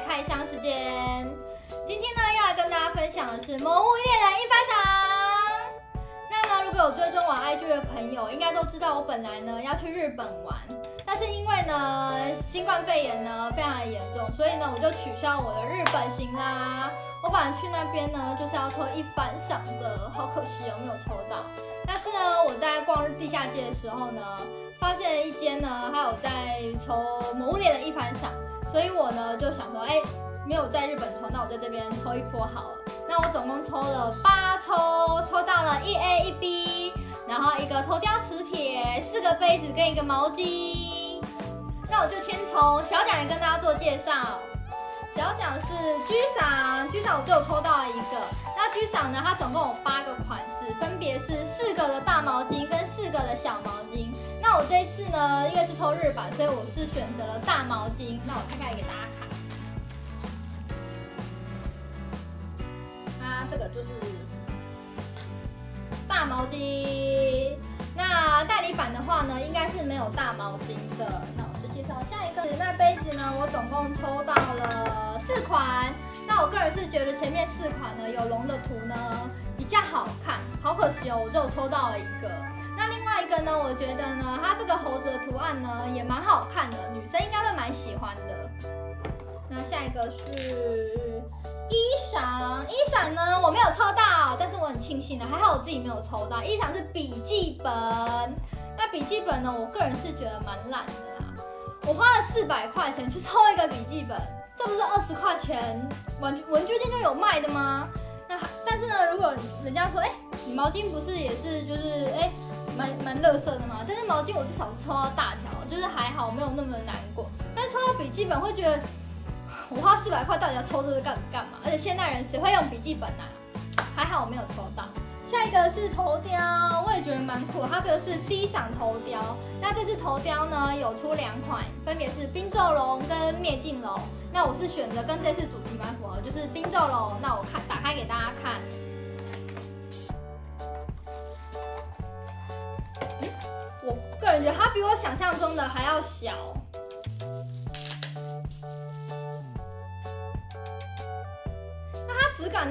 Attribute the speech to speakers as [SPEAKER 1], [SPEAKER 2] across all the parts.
[SPEAKER 1] 开箱时间。今天呢，要来跟大家分享的是《萌物猎人一番赏》。那呢，如果有追踪我 IG 的朋友，应该都知道我本来呢要去日本玩，是因为呢新冠肺炎呢非常的严重，所以呢我就取消我的日本行啦。我本来去那边呢就是要抽一番赏的，好可惜哦没有抽到。但是呢，我在逛地下街的时候呢，发现一间呢，它有在抽魔物猎人一番赏，所以我呢就想说，哎，没有在日本抽，那我在这边抽一波好了。那我总共抽了八抽，抽到了一 A 一 B，然后一个头雕磁铁，四个杯子跟一个毛巾。那我就先从小奖来跟大家做介绍。小奖是居赏，居赏我就有抽到了一个。那居赏呢，它总共有八个款式，分别是四个的大毛巾跟四个的小毛巾。那我这一次呢，因为是抽日版，所以我是选择了大毛巾。那我拆开给大家看，它这个就是大毛巾。那代理版的话呢，应该是没有大毛巾的。那下一个。那杯子呢，我总共抽到了四款。那我个人是觉得前面四款呢，有龙的图呢比较好看。好可惜哦，我只有抽到了一个。那另外一个呢，我觉得呢，它这个猴子的图案呢也蛮好看的，女生应该会蛮喜欢的。那下一个是衣裳，衣裳呢我没有抽到，但是我很庆幸的，还好我自己没有抽到。衣裳是笔记本，那笔记本呢，我个人是觉得蛮懒的啦。我花了四百块钱去抽一个笔记本，这不是二十块钱文文具店就有卖的吗？那但是呢，如果人家说，哎，你毛巾不是也是就是哎蛮蛮乐色的吗？但是毛巾我至少是抽到大条，就是还好没有那么难过。但是抽到笔记本会觉得。我花四百块到底要抽这个干干嘛？而且现代人谁会用笔记本啊？还好我没有抽到。下一个是头雕，我也觉得蛮酷。它这个是低赏头雕。那这次头雕呢有出两款，分别是冰咒龙跟灭尽龙。那我是选择跟这次主题蛮符合，就是冰咒龙。那我看打开给大家看。我个人觉得它比我想象中的还要小。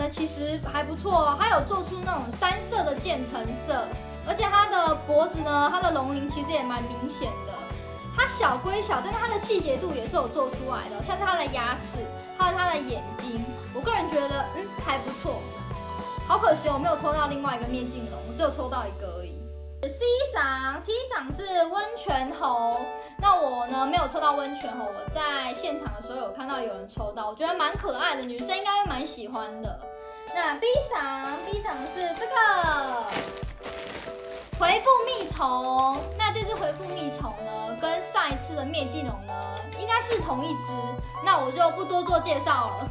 [SPEAKER 1] 其实还不错哦，它有做出那种三色的渐层色，而且它的脖子呢，它的龙鳞其实也蛮明显的。它小归小，但是它的细节度也是有做出来的，像是它的牙齿，还有它的眼睛，我个人觉得嗯还不错。好可惜我没有抽到另外一个面镜龙，我只有抽到一个而已。C 赏，C 赏是温泉猴。那我呢没有抽到温泉猴，我在现场的时候有看到有人抽到，我觉得蛮可爱的，女生应该会蛮喜欢的。那 B 赏，B 赏是这个回复蜜虫。那这只回复蜜虫呢，跟上一次的灭迹龙呢，应该是同一只。那我就不多做介绍了。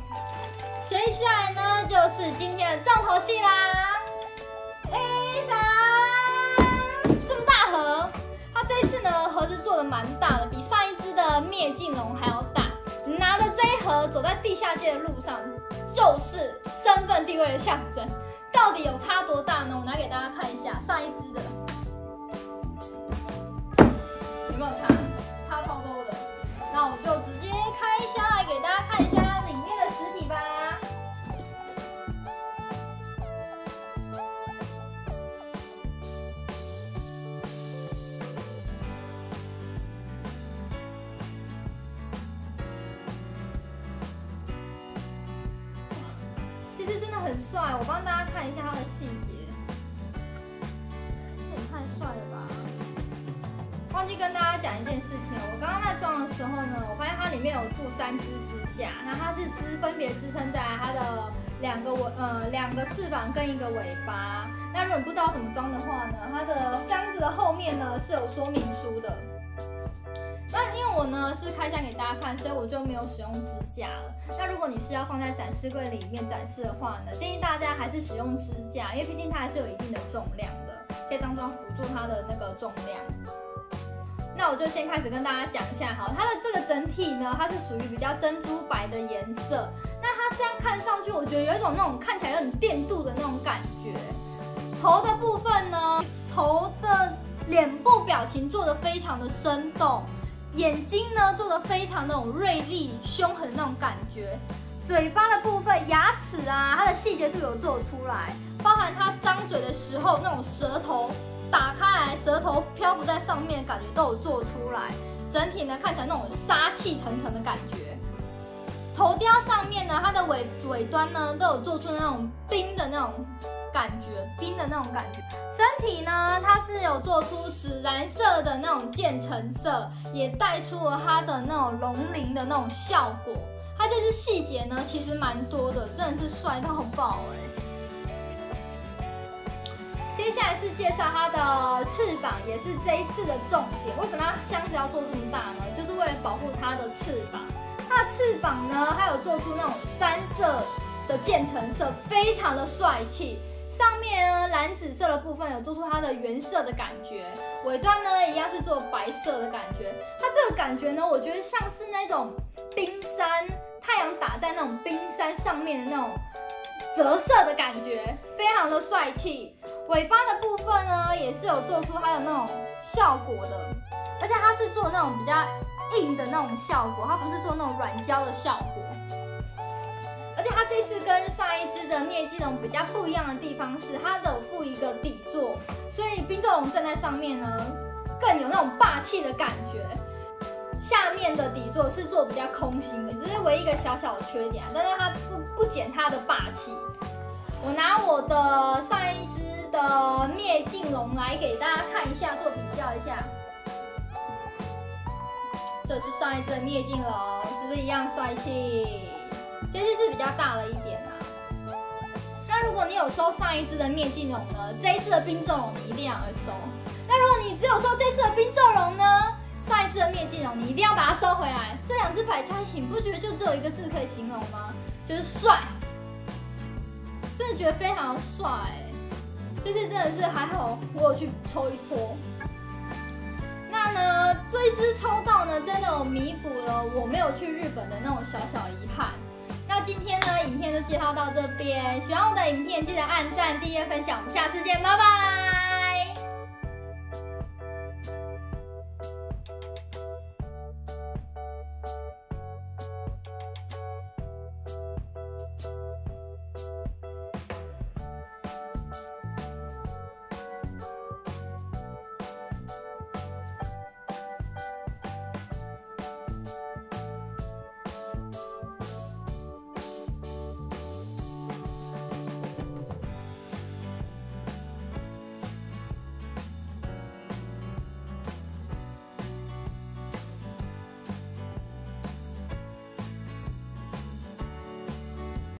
[SPEAKER 1] 接下来呢，就是今天的重头戏啦。份地位的象征。到底有差多大呢？我拿给大家看一下，上一支的很帅，我帮大家看一下它的细节，这也太帅了吧！忘记跟大家讲一件事情，我刚刚在装的时候呢，我发现它里面有附三只支架，那它是支分别支撑在它的两个尾呃两个翅膀跟一个尾巴。那如果不知道怎么装的话呢，它的箱子的后面呢是有说呢是开箱给大家看，所以我就没有使用支架了。那如果你是要放在展示柜里面展示的话呢，建议大家还是使用支架，因为毕竟它还是有一定的重量的，可以当做辅助它的那个重量。那我就先开始跟大家讲一下，好，它的这个整体呢，它是属于比较珍珠白的颜色。那它这样看上去，我觉得有一种那种看起来有点电镀的那种感觉。头的部分呢，头的脸部表情做的非常的生动。眼睛呢做的非常那种锐利、凶狠的那种感觉。嘴巴的部分，牙齿啊，它的细节度有做出来，包含它张嘴的时候那种舌头打开来，舌头漂浮在上面的感觉都有做出来。整体呢看起来那种杀气腾腾的感觉。头雕上面呢，它的尾尾端呢都有做出那种冰的那种感觉，冰的那种感觉。身体呢，它是有做出紫蓝色的那种渐层色，也带出了它的那种龙鳞的那种效果。它这只细节呢，其实蛮多的，真的是帅到爆哎！接下来是介绍它的翅膀，也是这一次的重点。为什么它箱子要做这么大呢？就是为了保护它的翅膀。它的翅膀呢，它有做出那种三色的渐层色，非常的帅气。上面呢蓝紫色的部分有做出它的原色的感觉，尾端呢一样是做白色的感觉。它这个感觉呢，我觉得像是那种冰山。太阳打在那种冰山上面的那种折射的感觉，非常的帅气。尾巴的部分呢，也是有做出它的那种效果的，而且它是做那种比较硬的那种效果，它不是做那种软胶的效果。它这次跟上一只的灭迹龙比较不一样的地方是，它有附一个底座，所以冰咒龙站在上面呢，更有那种霸气的感觉。下面的底座是做比较空心的，这是唯一一个小小的缺点，但是它不不减它的霸气。我拿我的上一只的灭镜龙来给大家看一下，做比较一下。这是上一只的灭镜龙，是不是一样帅气？这次是比较大了一点啊。那如果你有收上一只的灭镜龙呢？这一次的冰咒龙你一定要收。那如果你只有收这次的冰咒龙呢？上一次的灭镜龙，你一定要把它收回来。这两只摆在一起，你不觉得就只有一个字可以形容吗？就是帅，真的觉得非常帅。这次真的是还好，我有去抽一波。那呢，这一只抽到呢，真的有弥补了我没有去日本的那种小小遗憾。介绍到这边。喜欢我的影片，记得按赞、订阅、分享。我们下次见，拜拜。